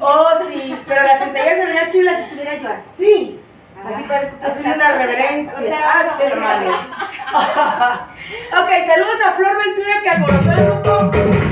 Oh, sí, pero las centellas se verían chulas si estuviera yo así. Aquí parece que estoy haciendo una reverencia. Ah, sí, hermano. ok, saludos a Flor Ventura que alborotó el grupo.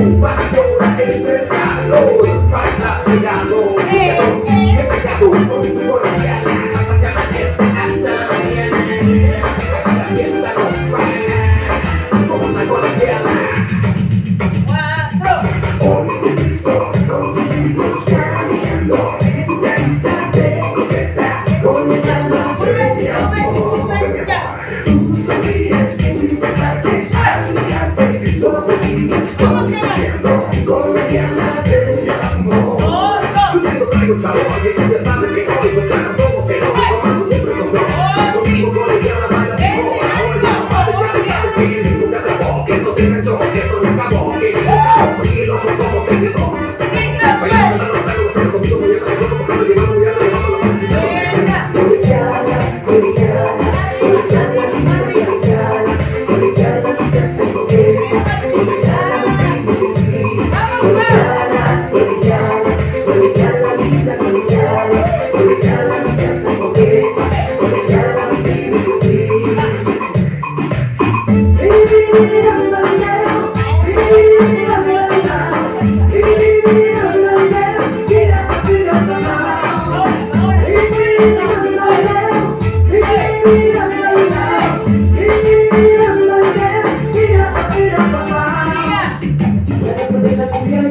Bye. Don't get so it's a.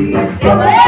Yes.